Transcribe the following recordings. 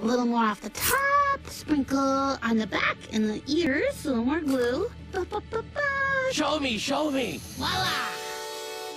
A little more off the top, sprinkle on the back and the ears, a little more glue. Ba, ba, ba. Show me, show me. Voila!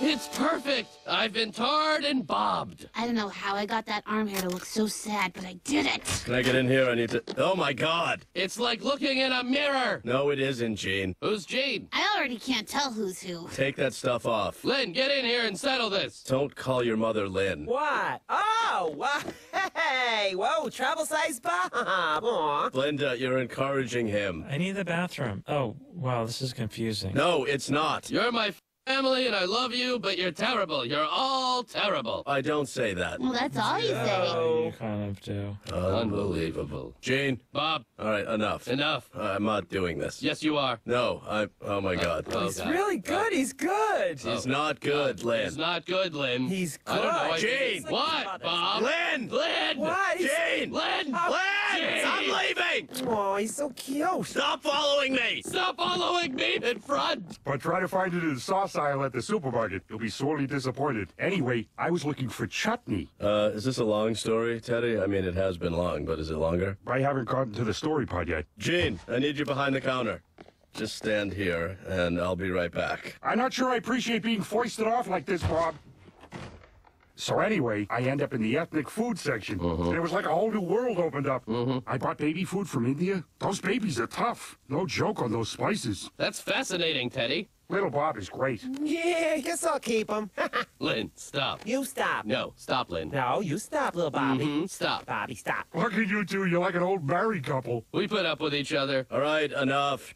It's perfect. I've been tarred and bobbed. I don't know how I got that arm hair to look so sad, but I did it. Can I get in here? I need to. Oh my god! It's like looking in a mirror. No, it isn't, Gene. Who's Gene? I already can't tell who's who. Take that stuff off. Lynn, get in here and settle this. Don't call your mother Lynn. What? Oh, wow. Hey, whoa, travel size Bob. Aw. Linda, you're encouraging him. I need the bathroom. Oh, wow, this is confusing. No, it's not. You're my family and I love you, but you're terrible. You're all terrible. I don't say that. Well, that's all you say. You kind of do. Unbelievable. Gene, Bob, all right, enough. enough. I'm not doing this. Yes, you are. No, I. Oh my god. Oh, He's God. really good. He's good. He's not good, Lynn. He's not good, Lynn. He's I don't know. good. I- What, Bob? Lynn! Lynn! I'm! Oh, he's so cute. Stop following me! Stop following me in front! But try to find it in the sauce aisle at the supermarket. You'll be sorely disappointed. Anyway, I was looking for chutney. Uh, is this a long story, Teddy? I mean, it has been long, but is it longer? I haven't gotten to the story part yet. Gene, I need you behind the counter. Just stand here, and I'll be right back. I'm not sure I appreciate being foisted off like this, Bob. So anyway, I end up in the ethnic food section. And it was like a whole new world opened up. I bought baby food from India. Those babies are tough. No joke on those spices. That's fascinating, Teddy. Little Bob is great. Yeah, guess I'll keep him. Lynn, stop. you stop. No, stop, Lynn. No, you stop, little Bobby. Mhm, Stop. Bobby, stop. Look at you two. You're like an old married couple. We put up with each other. All right, enough,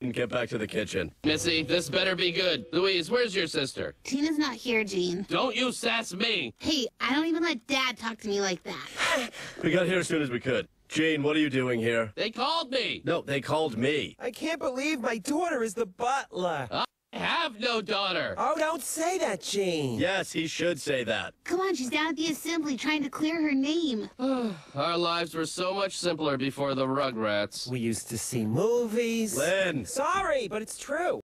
Gene. Get back to the kitchen. Missy, this better be good. Louise, where's your sister? Tina's not here, Gene. Don't you sass me. Hey, I don't even let Dad talk to me like that. We got here as soon as we could. Gene, what are you doing here? They called me. No, they called me. I can't believe my daughter is the butler. I have no daughter. Oh, don't say that, Gene. Yes, he should say that. Come on, she's down at the assembly trying to clear her name. Our lives were so much simpler before the Rugrats. We used to see movies. Lynn! Sorry, but it's true.